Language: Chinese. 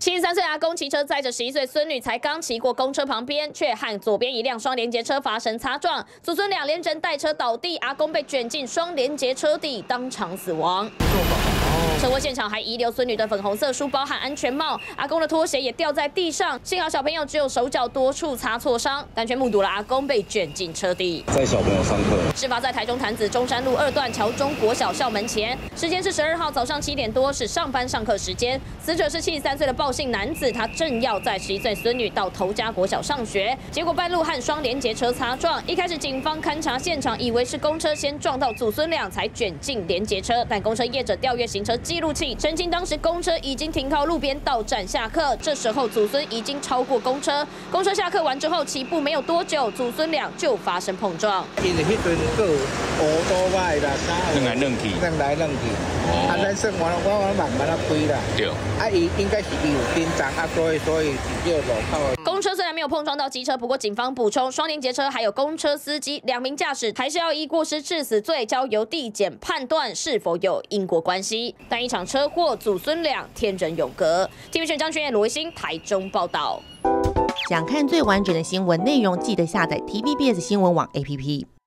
七十三岁阿公骑车载着十一岁孙女，才刚骑过公车旁边，却和左边一辆双连接车发生擦撞，祖孙两连人带车倒地，阿公被卷进双连接车底，当场死亡。车祸现场还遗留孙女的粉红色书包和安全帽，阿公的拖鞋也掉在地上。幸好小朋友只有手脚多处擦挫伤，但却目睹了阿公被卷进车底。在小朋友上课。事发在台中潭子中山路二段桥中国小校门前，时间是十二号早上七点多，是上班上课时间。死者是七十三岁的报姓男子，他正要载十一岁孙女到头家国小上学，结果半路和双连结车擦撞。一开始警方勘查现场，以为是公车先撞到祖孙俩才卷进连结车，但公车业者调阅行车。记录器澄清，当时公车已经停靠路边到站下客，这时候祖孙已经超过公车。公车下课完之后起步没有多久，祖孙俩就发生碰撞。因为迄阵个乌多摆啦，啥？来愣去，愣来愣去。啊，咱算完我我慢慢啊推啦。对。啊，伊应该是紧张啊，所以所以就路口。公车虽然没有碰撞到机车，不过警方补充，双连结车还有公车司机两名驾驶，还是要依过失致死罪交由地检判断是否有因果关系。但一场车祸，祖孙俩天人永隔。TV 选张轩、罗维新台中报道。想看最完整的新闻内容，记得下载 TVBS 新闻网 APP。